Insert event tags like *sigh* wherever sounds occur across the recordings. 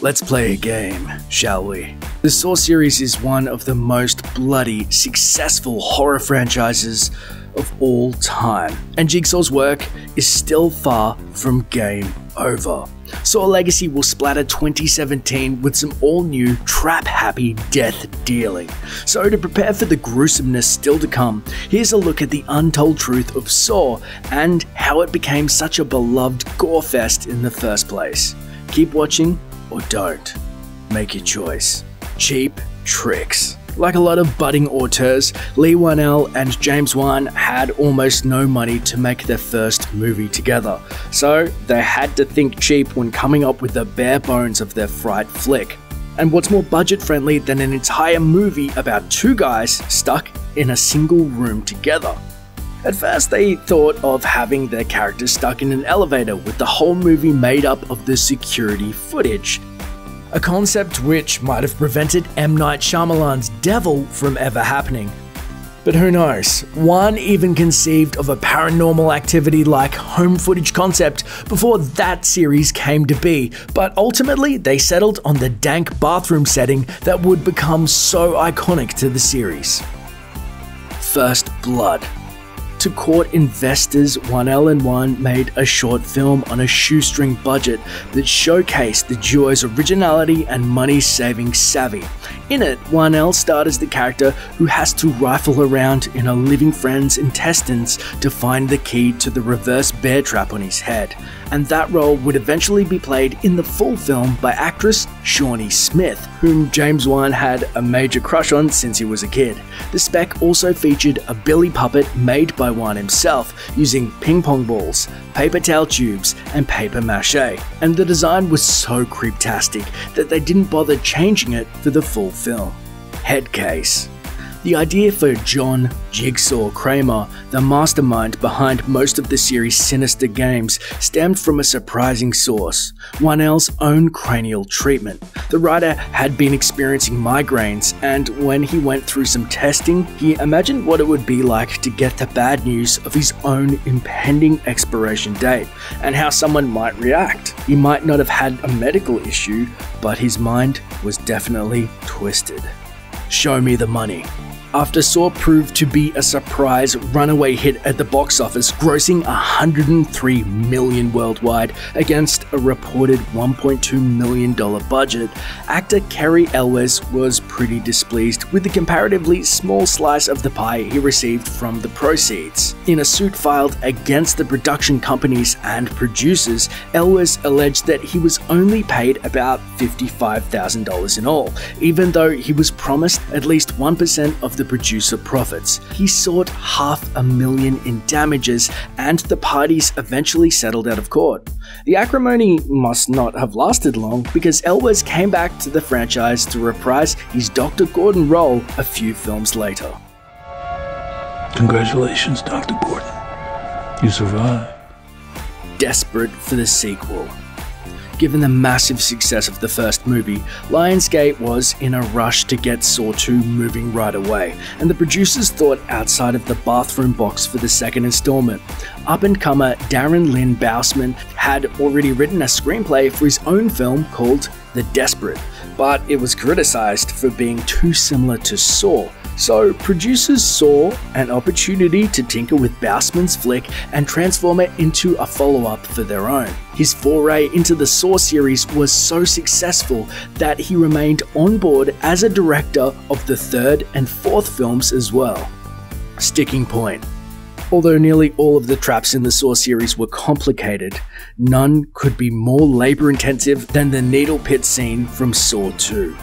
Let's play a game, shall we? The Saw series is one of the most bloody, successful horror franchises of all time, and Jigsaw's work is still far from game over. Saw Legacy will splatter 2017 with some all new trap happy death dealing. So, to prepare for the gruesomeness still to come, here's a look at the untold truth of Saw and how it became such a beloved gore fest in the first place. Keep watching or don't. Make your choice. Cheap tricks. Like a lot of budding auteurs, Leigh Whannell and James Wan had almost no money to make their first movie together, so they had to think cheap when coming up with the bare bones of their fright flick. And what's more budget friendly than an entire movie about two guys stuck in a single room together? At first, they thought of having their characters stuck in an elevator with the whole movie made up of the security footage a concept which might have prevented M. Night Shyamalan's Devil from ever happening. But who knows? One even conceived of a paranormal activity like home footage concept before that series came to be, but ultimately they settled on the dank bathroom setting that would become so iconic to the series. First Blood to court investors, Whannell and Wan made a short film on a shoestring budget that showcased the duo's originality and money saving savvy. In it, Whannell starred as the character who has to rifle around in a living friend's intestines to find the key to the reverse bear trap on his head, and that role would eventually be played in the full film by actress Shawnee Smith, whom James Wan had a major crush on since he was a kid. The spec also featured a Billy puppet made by Wan himself using ping pong balls, paper towel tubes, and paper mache, and the design was so creeptastic that they didn't bother changing it for the full film. Headcase. The idea for John Jigsaw Kramer, the mastermind behind most of the series' sinister games, stemmed from a surprising source Whannell's own cranial treatment. The writer had been experiencing migraines, and when he went through some testing, he imagined what it would be like to get the bad news of his own impending expiration date and how someone might react. He might not have had a medical issue, but his mind was definitely twisted. Show me the money after Saw proved to be a surprise runaway hit at the box office, grossing 103 million worldwide against a reported 1.2 million dollar budget, actor Cary Elwes was pretty displeased with the comparatively small slice of the pie he received from the proceeds. In a suit filed against the production companies and producers, Elwes alleged that he was only paid about $55,000 in all, even though he was promised at least 1% of the producer profits. He sought half a million in damages, and the parties eventually settled out of court. The acrimony must not have lasted long because Elwes came back to the franchise to reprise his Dr. Gordon role a few films later. Congratulations, Dr. Gordon. You survived. Desperate for the sequel, Given the massive success of the first movie, Lionsgate was in a rush to get Saw 2 moving right away, and the producers thought outside of the bathroom box for the second installment. Up and comer Darren Lynn Bousman had already written a screenplay for his own film called The Desperate, but it was criticized for being too similar to Saw, so, producers saw an opportunity to tinker with Bousman's flick and transform it into a follow up for their own. His foray into the Saw series was so successful that he remained on board as a director of the third and fourth films as well. Sticking point. Although nearly all of the traps in the Saw series were complicated, none could be more labour intensive than the needle pit scene from Saw 2.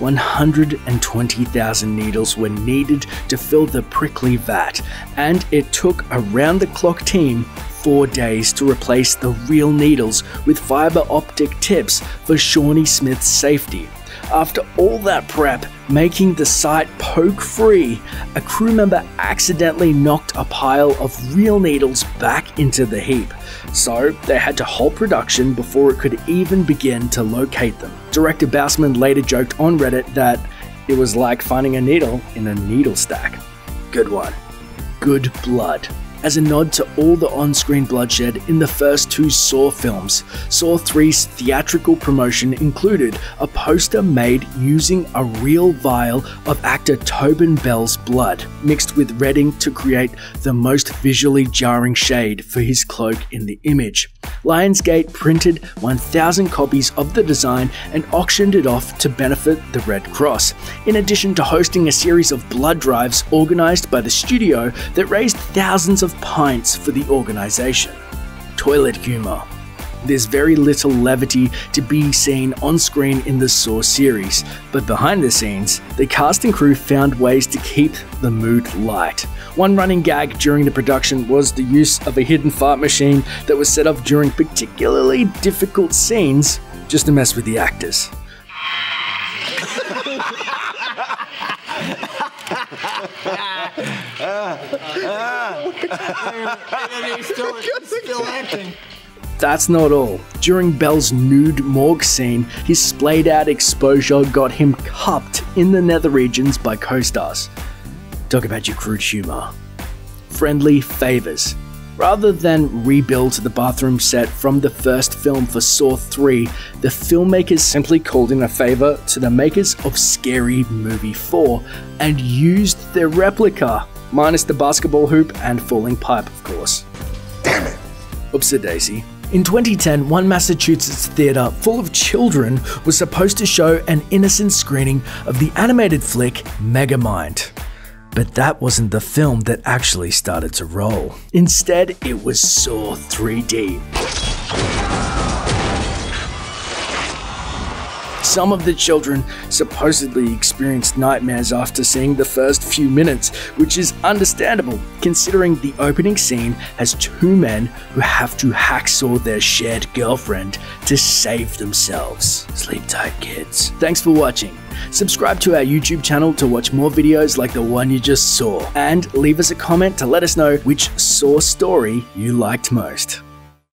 120,000 needles were needed to fill the prickly vat, and it took a round the clock team four days to replace the real needles with fiber optic tips for Shawnee Smith's safety. After all that prep, making the site poke free, a crew member accidentally knocked a pile of real needles back into the heap. So they had to halt production before it could even begin to locate them. Director Bousman later joked on Reddit that it was like finding a needle in a needle stack. Good one. Good blood. As a nod to all the on screen bloodshed in the first two Saw films. Saw 3's theatrical promotion included a poster made using a real vial of actor Tobin Bell's blood, mixed with red ink to create the most visually jarring shade for his cloak in the image. Lionsgate printed 1,000 copies of the design and auctioned it off to benefit the Red Cross, in addition to hosting a series of blood drives organised by the studio that raised thousands of pints for the organisation. Toilet humour. There's very little levity to be seen on screen in the Saw series, but behind the scenes, the cast and crew found ways to keep the mood light. One running gag during the production was the use of a hidden fart machine that was set up during particularly difficult scenes just to mess with the actors. *laughs* still acting. That's not all. During Bell's nude morgue scene, his splayed out exposure got him cupped in the nether regions by co stars. Talk about your crude humour. Friendly favours. Rather than rebuild the bathroom set from the first film for Saw 3, the filmmakers simply called in a favour to the makers of Scary Movie 4 and used their replica, minus the basketball hoop and falling pipe, of course. Damn it. Oops a daisy. In 2010, one Massachusetts theatre full of children was supposed to show an innocent screening of the animated flick Megamind. But that wasn't the film that actually started to roll. Instead, it was Saw 3D. Some of the children supposedly experienced nightmares after seeing the first few minutes, which is understandable considering the opening scene has two men who have to hacksaw their shared girlfriend to save themselves. Sleep tight, kids. Thanks for watching. Subscribe to our YouTube channel to watch more videos like the one you just saw, and leave us a comment to let us know which Saw story you liked most.